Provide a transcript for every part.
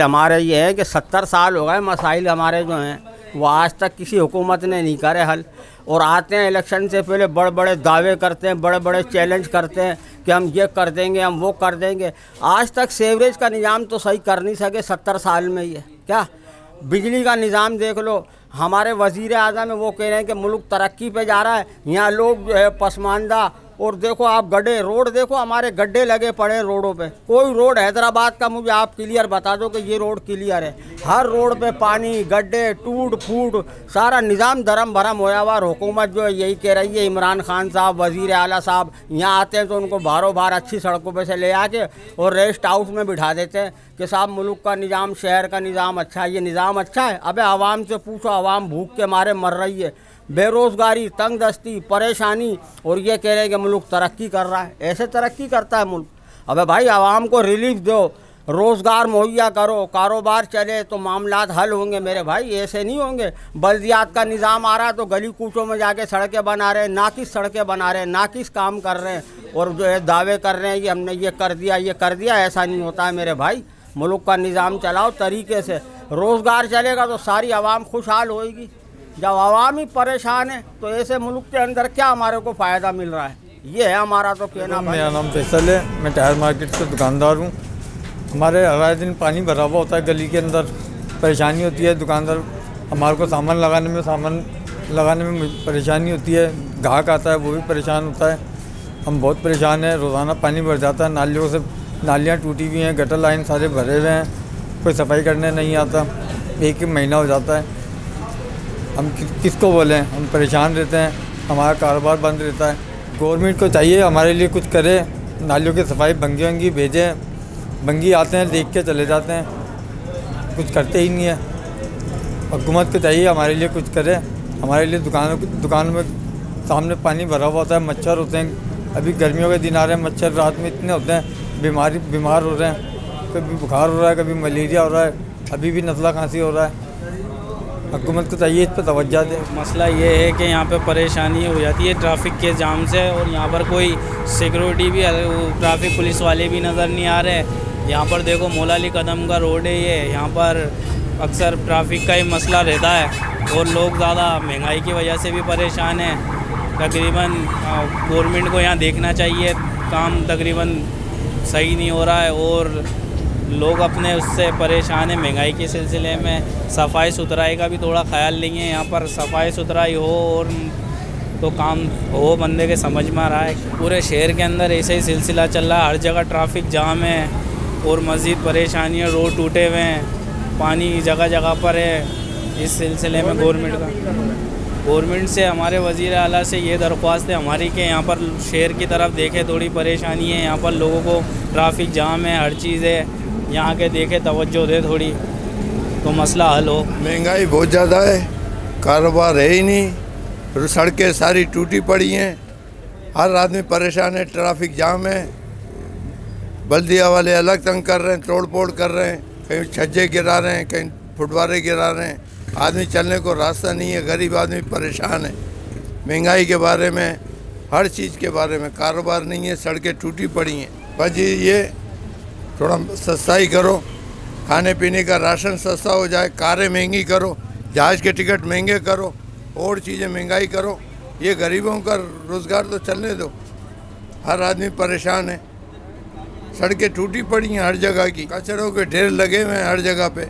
हमारे ये है कि सत्तर साल हो गए मसाइल हमारे जो हैं, वो आज तक किसी हुकूमत ने नहीं करे हल। और आते हैं इलेक्शन से पहले बड़े बड़े दावे करते हैं बड़े बड़े चैलेंज करते हैं कि हम ये कर देंगे, हम वो कर देंगे। आज तक सेवरेज का निज़ाम तो सही कर नहीं सके सत्तर साल में ये, क्या? बिजली का निज़ाम देख लो। हमारे वज़ीर अजम वो कह रहे हैं कि मुल्क तरक्की पे जा रहा है। यहाँ लोग जो है, पसमानदा और देखो आप गड्ढे, रोड देखो, हमारे गड्ढे लगे पड़े रोडों पे। कोई रोड हैदराबाद का मुझे आप क्लियर बता दो कि ये रोड क्लियर है। हर रोड पे पानी, गड्ढे, टूट, फूट, सारा निज़ाम धर्म भरम होया हुआ, और हुकूमत जो है यही कह रही है, इमरान खान साहब, वज़ीर अला साहब, यहाँ आते हैं तो उनको बारों बार अच्छी सड़कों पर से ले आके और रेस्ट हाउस में बिठा देते हैं कि साहब मुल्क का निज़ाम, शहर का निज़ाम अच्छा है, ये निज़ाम अच्छा है? अबे आवाम से पूछो, आवाम भूख के मारे मर रही है। बेरोज़गारी तंग दस्ती परेशानी, और ये कह रहे हैं कि मुल्क तरक्की कर रहा है। ऐसे तरक्की करता है मुल्क। अबे भाई, आवाम को रिलीफ दो। रोज़गार मुहैया करो, कारोबार चले तो मामला हल होंगे मेरे भाई। ऐसे नहीं होंगे। बल्दियात का निज़ाम आ रहा है तो गली कूचों में जाके सड़कें बना रहे हैं, ना किस सड़कें बना रहे हैं, ना किस काम कर रहे हैं, और जो है दावे कर रहे हैं कि हमने ये कर दिया, ये कर दिया, ऐसा नहीं होता है मेरे भाई। मुल्क का निज़ाम चलाओ तरीके से। रोज़गार चलेगा तो सारी आवाम खुशहाल होएगी। जब आवाम परेशान है तो ऐसे मुल्क के अंदर क्या हमारे को फ़ायदा मिल रहा है? ये है हमारा तो कहना मेरा नाम फैसल है मैं टायर मार्केट से दुकानदार हूँ। हमारे हर दिन पानी भरा हुआ होता है गली के अंदर परेशानी होती है दुकानदार हमारे को सामान लगाने में सामान लगाने में परेशानी होती है ग्राहक आता है वो भी परेशान होता है। हम बहुत परेशान हैं रोज़ाना पानी भर जाता है नालियों से नालियाँ टूटी हुई हैं गटर लाइन सारे भरे हुए हैं कोई सफ़ाई करने नहीं आता एक महीना हो जाता है। हम कि, किसको बोलें? हम परेशान रहते हैं। हमारा कारोबार बंद रहता है। गवर्नमेंट को चाहिए हमारे लिए कुछ करे। नालियों की सफ़ाई बंगी वंगी भेजें। बंगी आते हैं देख के चले जाते हैं। कुछ करते ही नहीं है। हुकूमत को चाहिए हमारे लिए कुछ करे। हमारे लिए दुकानों दुकानों में सामने पानी भरा हुआ होता है मच्छर होते हैं। अभी गर्मियों के दिन आ रहे हैं मच्छर रात में इतने होते हैं बीमारी बीमार हो रहे हैं। कभी बुखार हो रहा है कभी मलेरिया हो रहा है। अभी भी नज़ला खांसी हो रहा है। हुकूमत को चाहिए इस पर तोज्जा दे। मसला ये है कि यहाँ पे परेशानी हो जाती है ट्रैफ़िक के जाम से और यहाँ पर कोई सिक्योरिटी भी ट्रैफ़िक पुलिस वाले भी नज़र नहीं आ रहे। यहाँ पर देखो मोलाली कदम का रोड है ये। यहाँ पर अक्सर ट्रैफ़िक का ही मसला रहता है और लोग ज़्यादा महँगाई की वजह से भी परेशान हैं। तकरीबन गवर्नमेंट को यहाँ देखना चाहिए। काम तकरीबन सही नहीं हो रहा है और लोग अपने उससे परेशान हैं, महँगाई के सिलसिले में। सफ़ाई सुथराई का भी थोड़ा ख्याल नहीं है यहाँ पर सफ़ाई सुथराई हो और तो काम हो, बंदे के समझ में आ रहा है। पूरे शहर के अंदर ऐसे ही सिलसिला चल रहा है। हर जगह ट्रैफ़िक जाम है और मज़ीद परेशानी है रोड टूटे हुए हैं। पानी जगह जगह पर है। इस सिलसिले में गवर्नमेंट का। गवर्नमेंट से, हमारे वज़ीर अला से ये दरख्वास्त है हमारी कि यहाँ पर शहर की तरफ़ देखें, थोड़ी परेशानी है। यहाँ पर लोगों को ट्रैफ़िक जाम है, हर चीज़ है। यहाँ के देखे तवज्जो दे थोड़ी तो मसला हल हो। महँगाई बहुत ज़्यादा है, कारोबार है ही नहीं सड़कें सारी टूटी पड़ी हैं, हर आदमी परेशान है, ट्रैफ़िक जाम है, बल्दिया वाले अलग तंग कर रहे हैं तोड़ फोड़ कर रहे हैं, कहीं छज्जे गिरा रहे हैं, कहीं फुटवारे गिरा रहे हैं, आदमी चलने को रास्ता नहीं है, गरीब आदमी परेशान है। महँगाई के बारे में, हर चीज़ के बारे में, कारोबार नहीं है, सड़कें टूटी पड़ी हैं। बस ये थोड़ा सस्ताई करो। खाने पीने का राशन सस्ता हो जाए, कारें महँगी करो, जहाज़ के टिकट महँगे करो, और चीज़ें महँगाई करो। ये गरीबों का रोज़गार तो चलने दो। हर आदमी परेशान है। सड़कें टूटी पड़ी हैं हर जगह की। कचरों के ढेर लगे हुए हैं हर जगह पे।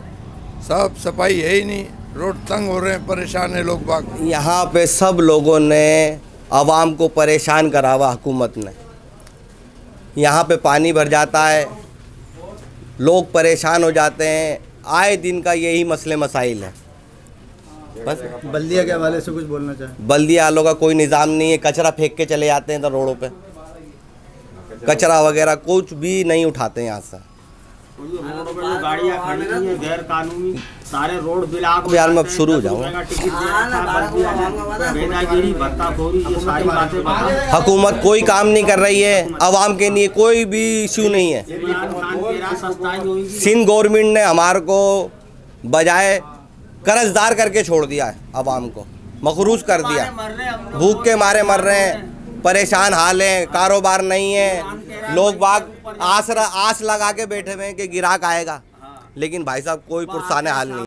साफ़ सफ़ाई है ही नहीं। रोड तंग हो रहे हैं, परेशान है लोग बाग। यहाँ पे सब लोगों ने आवाम को परेशान करा हुआ हुकूमत ने। यहाँ पे पानी भर जाता है। लोग परेशान हो जाते हैं। आए दिन का यही मसले मसाइल है। बस बल्दिया के हवाले से कुछ बोलना चाहें? बल्दिया वालों का कोई निज़ाम नहीं है। कचरा फेंक के चले जाते हैं तो रोडों पे। कचरा वगैरह कुछ भी नहीं उठाते हैं यहाँ से। रोडों पे गाड़ियाँ खड़ी हैं गैर कानूनी सारे रोड ब्लॉक अब शुरू हो बता हुकूमत कोई काम नहीं कर रही है। आवाम के लिए कोई भी इशू नहीं है। सिंध गवर्नमेंट ने हमार को बजाय कर्जदार करके छोड़ दिया है आवाम को। मखरूज कर दिया। भूख के मारे मर रहे हैं। परेशान हाल हैं कारोबार नहीं है। लोग बाग आस आस लगा के बैठे हुए हैं कि गिराक आएगा। लेकिन भाई साहब कोई पुरसाने हाल नहीं।